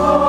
Oh.